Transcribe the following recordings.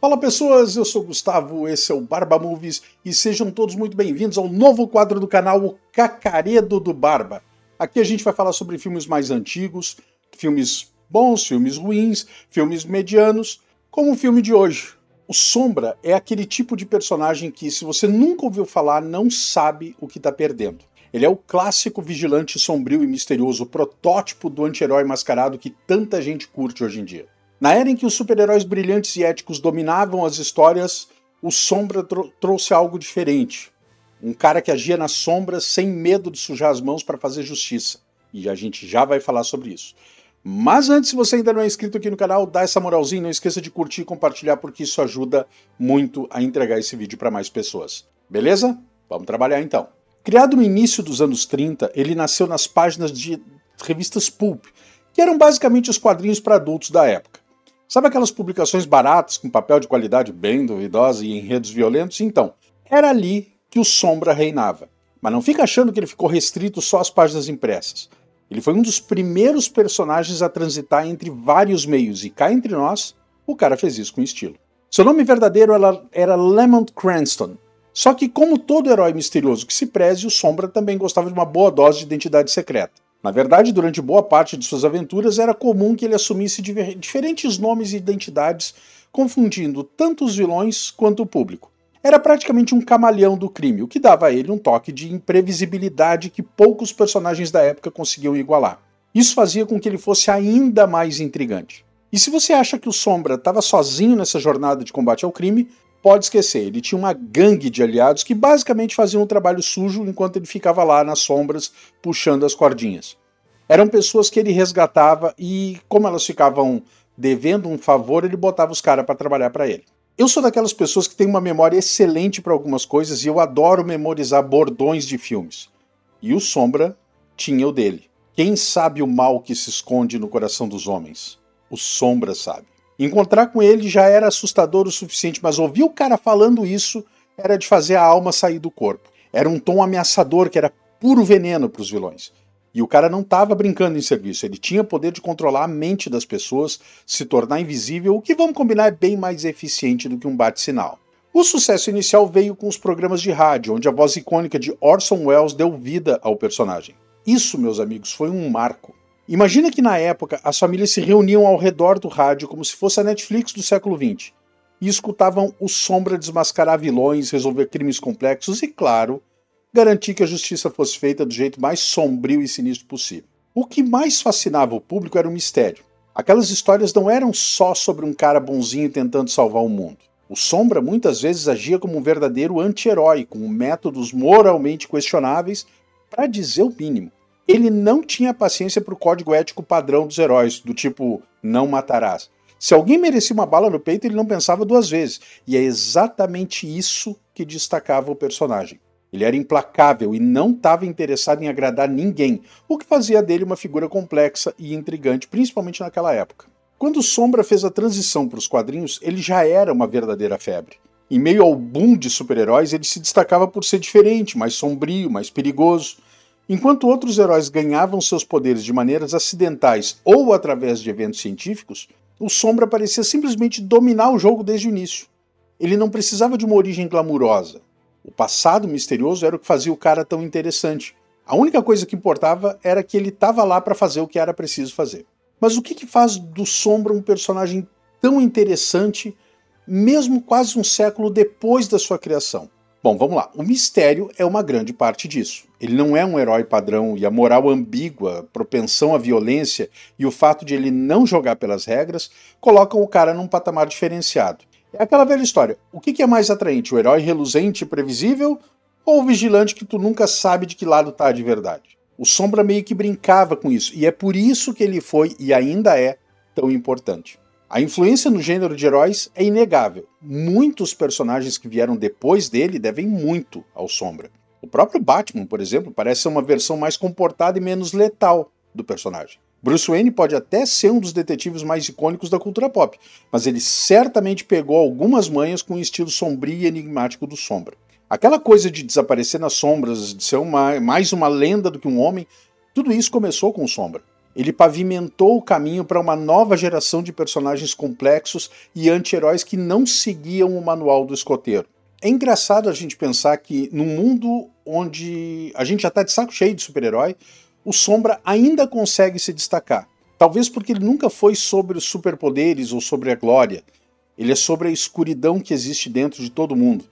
Fala pessoas, eu sou Gustavo, esse é o Barba Movies e sejam todos muito bem-vindos ao novo quadro do canal, o Cacaredo do Barba. Aqui a gente vai falar sobre filmes mais antigos, filmes bons, filmes ruins, filmes medianos, como o filme de hoje. O Sombra é aquele tipo de personagem que, se você nunca ouviu falar, não sabe o que está perdendo. Ele é o clássico vigilante sombrio e misterioso, protótipo do anti-herói mascarado que tanta gente curte hoje em dia. Na era em que os super-heróis brilhantes e éticos dominavam as histórias, o Sombra trouxe algo diferente. Um cara que agia nas sombras sem medo de sujar as mãos para fazer justiça. E a gente já vai falar sobre isso. Mas antes, se você ainda não é inscrito aqui no canal, dá essa moralzinha, não esqueça de curtir e compartilhar, porque isso ajuda muito a entregar esse vídeo para mais pessoas. Beleza? Vamos trabalhar então. Criado no início dos anos 30, ele nasceu nas páginas de revistas pulp, que eram basicamente os quadrinhos para adultos da época. Sabe aquelas publicações baratas com papel de qualidade bem duvidosa e enredos violentos? Então, era ali que o Sombra reinava. Mas não fica achando que ele ficou restrito só às páginas impressas. Ele foi um dos primeiros personagens a transitar entre vários meios e cá entre nós, o cara fez isso com estilo. Seu nome verdadeiro era, Lemont Cranston. Só que, como todo herói misterioso que se preze, o Sombra também gostava de uma boa dose de identidade secreta. Na verdade, durante boa parte de suas aventuras era comum que ele assumisse diferentes nomes e identidades, confundindo tanto os vilões quanto o público. Era praticamente um camaleão do crime, o que dava a ele um toque de imprevisibilidade que poucos personagens da época conseguiam igualar. Isso fazia com que ele fosse ainda mais intrigante. E se você acha que o Sombra estava sozinho nessa jornada de combate ao crime, pode esquecer, ele tinha uma gangue de aliados que basicamente faziam um trabalho sujo enquanto ele ficava lá nas sombras puxando as cordinhas. Eram pessoas que ele resgatava e, como elas ficavam devendo um favor, ele botava os caras para trabalhar para ele. Eu sou daquelas pessoas que têm uma memória excelente para algumas coisas e eu adoro memorizar bordões de filmes. E o Sombra tinha o dele. Quem sabe o mal que se esconde no coração dos homens? O Sombra sabe. Encontrar com ele já era assustador o suficiente, mas ouvir o cara falando isso era de fazer a alma sair do corpo. Era um tom ameaçador que era puro veneno para os vilões. E o cara não estava brincando em serviço, ele tinha poder de controlar a mente das pessoas, se tornar invisível, o que vamos combinar é bem mais eficiente do que um bate-sinal. O sucesso inicial veio com os programas de rádio, onde a voz icônica de Orson Welles deu vida ao personagem. Isso, meus amigos, foi um marco. Imagina que na época as famílias se reuniam ao redor do rádio como se fosse a Netflix do século XX e escutavam o Sombra desmascarar vilões, resolver crimes complexos e, claro, garantir que a justiça fosse feita do jeito mais sombrio e sinistro possível. O que mais fascinava o público era o mistério. Aquelas histórias não eram só sobre um cara bonzinho tentando salvar o mundo. O Sombra muitas vezes agia como um verdadeiro anti-herói, com métodos moralmente questionáveis, para dizer o mínimo ele não tinha paciência para o código ético padrão dos heróis, do tipo não matarás. Se alguém merecia uma bala no peito, ele não pensava duas vezes. E é exatamente isso que destacava o personagem. Ele era implacável e não estava interessado em agradar ninguém, o que fazia dele uma figura complexa e intrigante, principalmente naquela época. Quando Sombra fez a transição para os quadrinhos, ele já era uma verdadeira febre. Em meio ao boom de super-heróis, ele se destacava por ser diferente, mais sombrio, mais perigoso. Enquanto outros heróis ganhavam seus poderes de maneiras acidentais ou através de eventos científicos, o Sombra parecia simplesmente dominar o jogo desde o início. Ele não precisava de uma origem glamurosa. O passado misterioso era o que fazia o cara tão interessante. A única coisa que importava era que ele estava lá para fazer o que era preciso fazer. Mas o que, que faz do Sombra um personagem tão interessante, mesmo quase um século depois da sua criação? Bom, vamos lá. O mistério é uma grande parte disso. Ele não é um herói padrão e a moral ambígua, propensão à violência e o fato de ele não jogar pelas regras colocam o cara num patamar diferenciado. É aquela velha história. O que é mais atraente, o herói reluzente e previsível ou o vigilante que tu nunca sabe de que lado tá de verdade? O Sombra meio que brincava com isso e é por isso que ele foi e ainda é tão importante. A influência no gênero de heróis é inegável. Muitos personagens que vieram depois dele devem muito ao Sombra. O próprio Batman, por exemplo, parece ser uma versão mais comportada e menos letal do personagem. Bruce Wayne pode até ser um dos detetives mais icônicos da cultura pop, mas ele certamente pegou algumas manhas com o estilo sombrio e enigmático do Sombra. Aquela coisa de desaparecer nas sombras, de ser uma, mais uma lenda do que um homem, tudo isso começou com o Sombra. Ele pavimentou o caminho para uma nova geração de personagens complexos e anti-heróis que não seguiam o manual do escoteiro. É engraçado a gente pensar que num mundo onde a gente já está de saco cheio de super-herói, o Sombra ainda consegue se destacar. Talvez porque ele nunca foi sobre os superpoderes ou sobre a glória. Ele é sobre a escuridão que existe dentro de todo mundo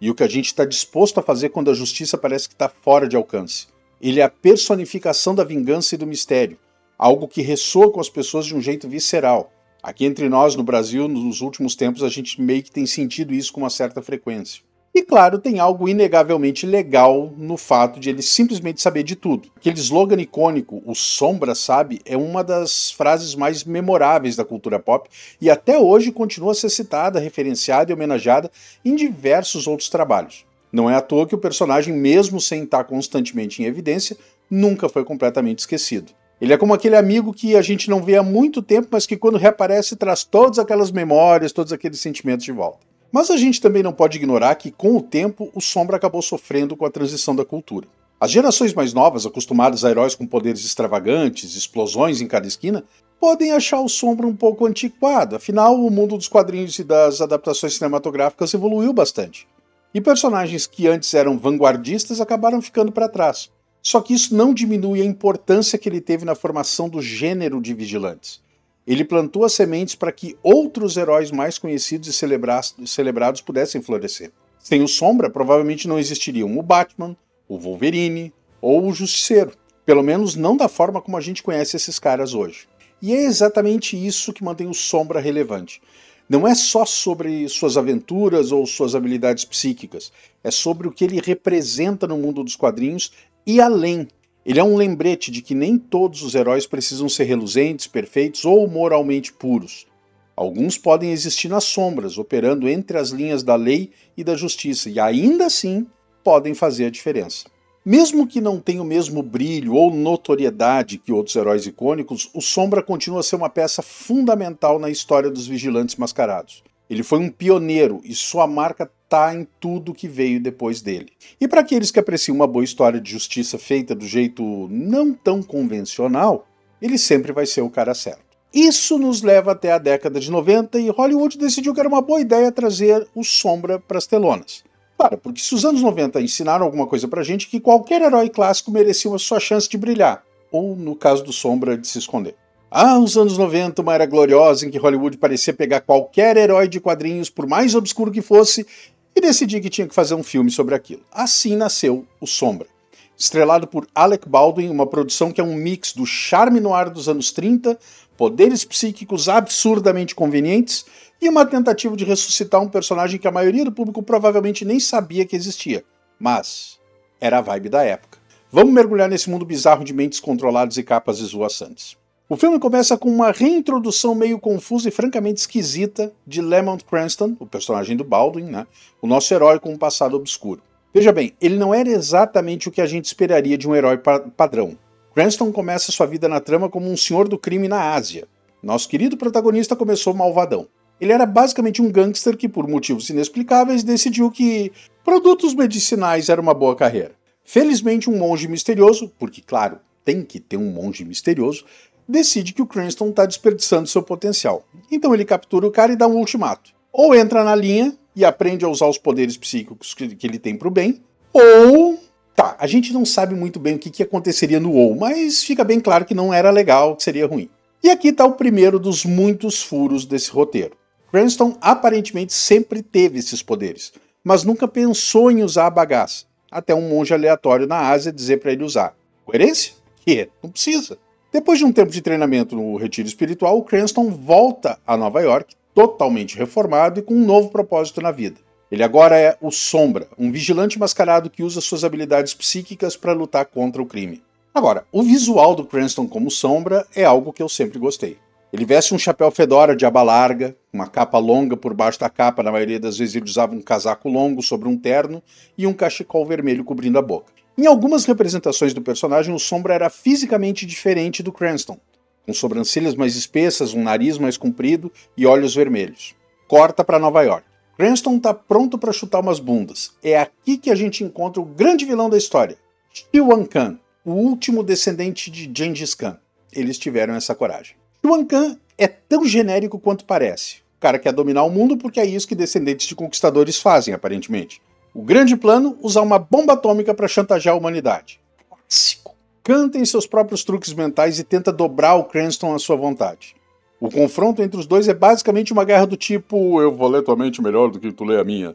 e o que a gente está disposto a fazer quando a justiça parece que está fora de alcance. Ele é a personificação da vingança e do mistério, algo que ressoa com as pessoas de um jeito visceral. Aqui entre nós, no Brasil, nos últimos tempos, a gente meio que tem sentido isso com uma certa frequência. E claro, tem algo inegavelmente legal no fato de ele simplesmente saber de tudo. Aquele slogan icônico, o Sombra sabe, é uma das frases mais memoráveis da cultura pop e até hoje continua a ser citada, referenciada e homenageada em diversos outros trabalhos. Não é à toa que o personagem, mesmo sem estar constantemente em evidência, nunca foi completamente esquecido. Ele é como aquele amigo que a gente não vê há muito tempo, mas que quando reaparece traz todas aquelas memórias, todos aqueles sentimentos de volta. Mas a gente também não pode ignorar que, com o tempo, o Sombra acabou sofrendo com a transição da cultura. As gerações mais novas, acostumadas a heróis com poderes extravagantes, explosões em cada esquina, podem achar o Sombra um pouco antiquado, afinal, o mundo dos quadrinhos e das adaptações cinematográficas evoluiu bastante. E personagens que antes eram vanguardistas acabaram ficando para trás. Só que isso não diminui a importância que ele teve na formação do gênero de vigilantes. Ele plantou as sementes para que outros heróis mais conhecidos e celebrados pudessem florescer. Sem o Sombra, provavelmente não existiriam o Batman, o Wolverine ou o Justiceiro. Pelo menos não da forma como a gente conhece esses caras hoje. E é exatamente isso que mantém o Sombra relevante. Não é só sobre suas aventuras ou suas habilidades psíquicas, é sobre o que ele representa no mundo dos quadrinhos e além. Ele é um lembrete de que nem todos os heróis precisam ser reluzentes, perfeitos ou moralmente puros. Alguns podem existir nas sombras, operando entre as linhas da lei e da justiça, e ainda assim podem fazer a diferença. Mesmo que não tenha o mesmo brilho ou notoriedade que outros heróis icônicos, o Sombra continua a ser uma peça fundamental na história dos vigilantes mascarados. Ele foi um pioneiro e sua marca está em tudo que veio depois dele. E para aqueles que apreciam uma boa história de justiça feita do jeito não tão convencional, ele sempre vai ser o cara certo. Isso nos leva até a década de 90 e Hollywood decidiu que era uma boa ideia trazer o Sombra para as telonas. Claro, porque se os anos 90 ensinaram alguma coisa pra gente, que qualquer herói clássico merecia uma sua chance de brilhar, ou no caso do Sombra, de se esconder. Ah, os anos 90, uma era gloriosa em que Hollywood parecia pegar qualquer herói de quadrinhos, por mais obscuro que fosse, e decidi que tinha que fazer um filme sobre aquilo. Assim nasceu O Sombra. Estrelado por Alec Baldwin, uma produção que é um mix do charme no ar dos anos 30, poderes psíquicos absurdamente convenientes e uma tentativa de ressuscitar um personagem que a maioria do público provavelmente nem sabia que existia. Mas era a vibe da época. Vamos mergulhar nesse mundo bizarro de mentes controladas e capas esvoaçantes. O filme começa com uma reintrodução meio confusa e francamente esquisita de Lamont Cranston, o personagem do Baldwin, né? o nosso herói com um passado obscuro. Veja bem, ele não era exatamente o que a gente esperaria de um herói pa padrão. Cranston começa sua vida na trama como um senhor do crime na Ásia. Nosso querido protagonista começou malvadão. Ele era basicamente um gangster que, por motivos inexplicáveis, decidiu que produtos medicinais era uma boa carreira. Felizmente, um monge misterioso, porque, claro, tem que ter um monge misterioso, decide que o Cranston está desperdiçando seu potencial. Então ele captura o cara e dá um ultimato. Ou entra na linha e aprende a usar os poderes psíquicos que, ele tem para o bem, ou. Tá, a gente não sabe muito bem o que, que aconteceria no ou, mas fica bem claro que não era legal, que seria ruim. E aqui está o primeiro dos muitos furos desse roteiro. Cranston aparentemente sempre teve esses poderes, mas nunca pensou em usar a bagaça, até um monge aleatório na Ásia dizer para ele usar. Coerência? Que? Não precisa. Depois de um tempo de treinamento no retiro espiritual, o Cranston volta a Nova York, totalmente reformado e com um novo propósito na vida. Ele agora é o Sombra, um vigilante mascarado que usa suas habilidades psíquicas para lutar contra o crime. Agora, o visual do Cranston como Sombra é algo que eu sempre gostei. Ele veste um chapéu fedora de aba larga, uma capa longa por baixo da capa, na maioria das vezes ele usava um casaco longo sobre um terno e um cachecol vermelho cobrindo a boca. Em algumas representações do personagem, o Sombra era fisicamente diferente do Cranston, com sobrancelhas mais espessas, um nariz mais comprido e olhos vermelhos. Corta para Nova York. Cranston está pronto para chutar umas bundas. É aqui que a gente encontra o grande vilão da história, Shiwan Khan, o último descendente de Genghis Khan. eles tiveram essa coragem. Yuan Khan é tão genérico quanto parece. O cara quer dominar o mundo porque é isso que descendentes de conquistadores fazem, aparentemente. O grande plano: usar uma bomba atômica para chantagear a humanidade. Clássico. Khan tem seus próprios truques mentais e tenta dobrar o Cranston à sua vontade. O confronto entre os dois é basicamente uma guerra do tipo: eu vou ler tua mente melhor do que tu lê a minha.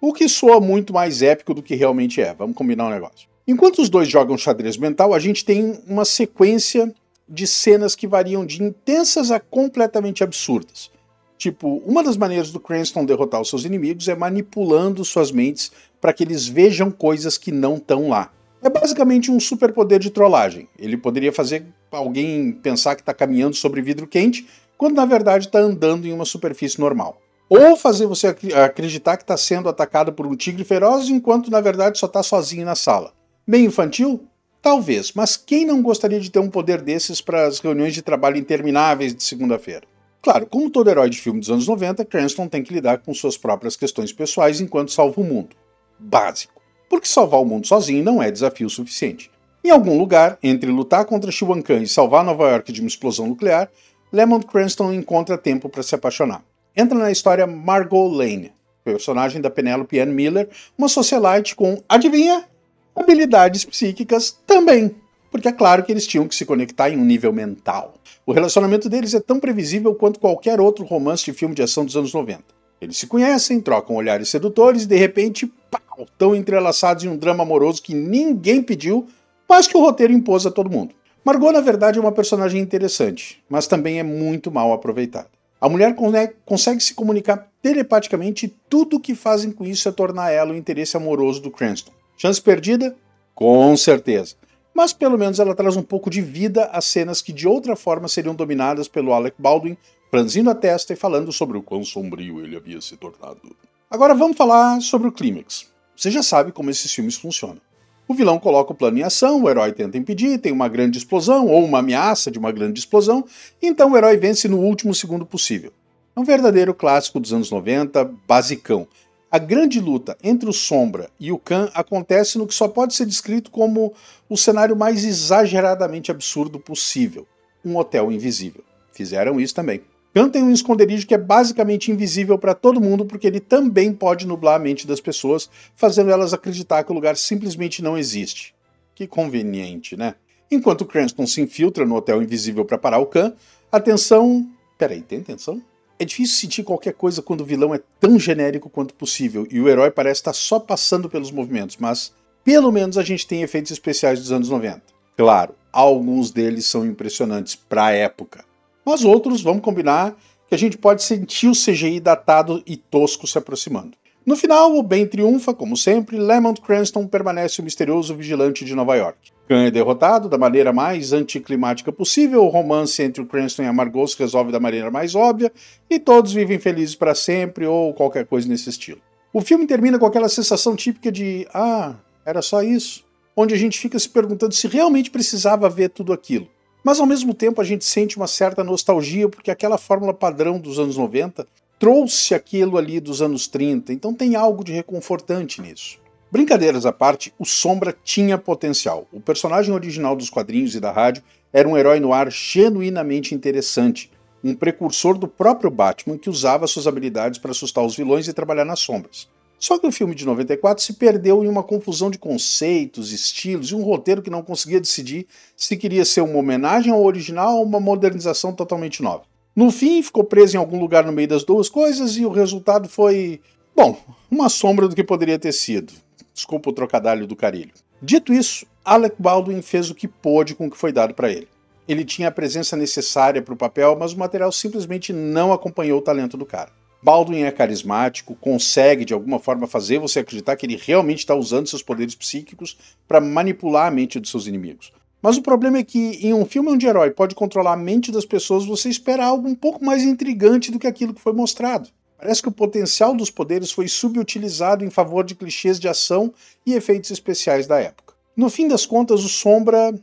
O que soa muito mais épico do que realmente é, vamos combinar um negócio. Enquanto os dois jogam xadrez mental, a gente tem uma sequência de cenas que variam de intensas a completamente absurdas. Tipo, uma das maneiras do Cranston derrotar os seus inimigos é manipulando suas mentes para que eles vejam coisas que não estão lá. É basicamente um superpoder de trollagem. Ele poderia fazer alguém pensar que está caminhando sobre vidro quente, quando na verdade está andando em uma superfície normal. Ou fazer você acreditar que está sendo atacado por um tigre feroz, enquanto na verdade só está sozinho na sala. Meio infantil? Talvez, mas quem não gostaria de ter um poder desses para as reuniões de trabalho intermináveis de segunda-feira? Claro, como todo herói de filme dos anos 90, Cranston tem que lidar com suas próprias questões pessoais enquanto salva o mundo. Básico. Porque salvar o mundo sozinho não é desafio suficiente. Em algum lugar, entre lutar contra Khan e salvar Nova York de uma explosão nuclear, Lemont Cranston encontra tempo para se apaixonar. Entra na história Margot Lane, personagem da Penelope Ann Miller, uma socialite com, adivinha, habilidades psíquicas também. Porque é claro que eles tinham que se conectar em um nível mental. O relacionamento deles é tão previsível quanto qualquer outro romance de filme de ação dos anos 90. Eles se conhecem, trocam olhares sedutores e de repente, pau, estão entrelaçados em um drama amoroso que ninguém pediu, mas que o roteiro impôs a todo mundo. Margot, na verdade, é uma personagem interessante, mas também é muito mal aproveitada. A mulher consegue se comunicar telepaticamente e tudo o que fazem com isso é tornar ela o interesse amoroso do Cranston. Chance perdida? Com certeza. Mas pelo menos ela traz um pouco de vida às cenas que de outra forma seriam dominadas pelo Alec Baldwin, franzindo a testa e falando sobre o quão sombrio ele havia se tornado. Agora vamos falar sobre o clímax. Você já sabe como esses filmes funcionam. O vilão coloca o plano em ação, o herói tenta impedir, tem uma grande explosão ou uma ameaça de uma grande explosão, então o herói vence no último segundo possível. É um verdadeiro clássico dos anos 90, basicão, a grande luta entre o Sombra e o Khan acontece no que só pode ser descrito como o cenário mais exageradamente absurdo possível: um hotel invisível. Fizeram isso também. Khan tem um esconderijo que é basicamente invisível para todo mundo porque ele também pode nublar a mente das pessoas, fazendo elas acreditar que o lugar simplesmente não existe. Que conveniente, né? Enquanto Cranston se infiltra no hotel invisível para parar o Khan, a tensão. Peraí, tem tensão? É difícil sentir qualquer coisa quando o vilão é tão genérico quanto possível e o herói parece estar só passando pelos movimentos, mas pelo menos a gente tem efeitos especiais dos anos 90. Claro, alguns deles são impressionantes para a época, mas outros, vamos combinar, que a gente pode sentir o CGI datado e tosco se aproximando. No final, o bem triunfa, como sempre, Lemont Cranston permanece o misterioso vigilante de Nova York. Khan é derrotado da maneira mais anticlimática possível, o romance entre o Cranston e a Margot se resolve da maneira mais óbvia, e todos vivem felizes para sempre, ou qualquer coisa nesse estilo. O filme termina com aquela sensação típica de ah, era só isso, onde a gente fica se perguntando se realmente precisava ver tudo aquilo. Mas ao mesmo tempo a gente sente uma certa nostalgia porque aquela fórmula padrão dos anos 90 trouxe aquilo ali dos anos 30, então tem algo de reconfortante nisso. Brincadeiras à parte, o Sombra tinha potencial. O personagem original dos quadrinhos e da rádio era um herói no ar genuinamente interessante, um precursor do próprio Batman que usava suas habilidades para assustar os vilões e trabalhar nas sombras. Só que o filme de 94 se perdeu em uma confusão de conceitos, estilos e um roteiro que não conseguia decidir se queria ser uma homenagem ao original ou uma modernização totalmente nova. No fim, ficou preso em algum lugar no meio das duas coisas e o resultado foi, bom, uma sombra do que poderia ter sido. Desculpa o trocadilho do carilho. Dito isso, Alec Baldwin fez o que pôde com o que foi dado para ele. Ele tinha a presença necessária para o papel, mas o material simplesmente não acompanhou o talento do cara. Baldwin é carismático, consegue de alguma forma fazer você acreditar que ele realmente está usando seus poderes psíquicos para manipular a mente dos seus inimigos. Mas o problema é que em um filme onde o herói pode controlar a mente das pessoas, você espera algo um pouco mais intrigante do que aquilo que foi mostrado. Parece que o potencial dos poderes foi subutilizado em favor de clichês de ação e efeitos especiais da época. No fim das contas, o Sombra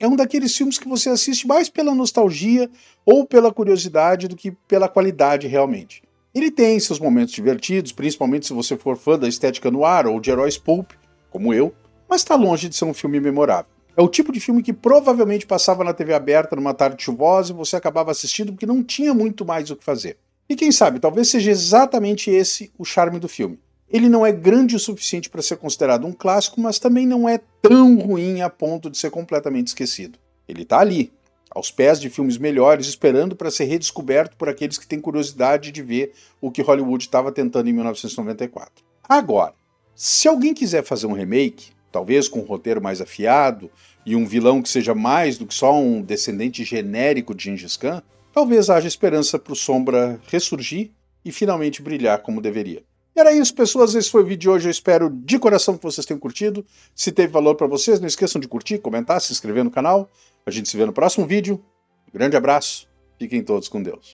é um daqueles filmes que você assiste mais pela nostalgia ou pela curiosidade do que pela qualidade realmente. Ele tem seus momentos divertidos, principalmente se você for fã da estética no ar ou de heróis pulp, como eu, mas está longe de ser um filme memorável. É o tipo de filme que provavelmente passava na TV aberta numa tarde chuvosa e você acabava assistindo porque não tinha muito mais o que fazer. E quem sabe, talvez seja exatamente esse o charme do filme. Ele não é grande o suficiente para ser considerado um clássico, mas também não é tão ruim a ponto de ser completamente esquecido. Ele está ali, aos pés de filmes melhores, esperando para ser redescoberto por aqueles que têm curiosidade de ver o que Hollywood estava tentando em 1994. Agora, se alguém quiser fazer um remake, talvez com um roteiro mais afiado e um vilão que seja mais do que só um descendente genérico de Gengis Khan, talvez haja esperança para o Sombra ressurgir e finalmente brilhar como deveria. Era isso, pessoas. Esse foi o vídeo de hoje. Eu espero de coração que vocês tenham curtido. Se teve valor para vocês, não esqueçam de curtir, comentar, se inscrever no canal. A gente se vê no próximo vídeo. grande abraço. Fiquem todos com Deus.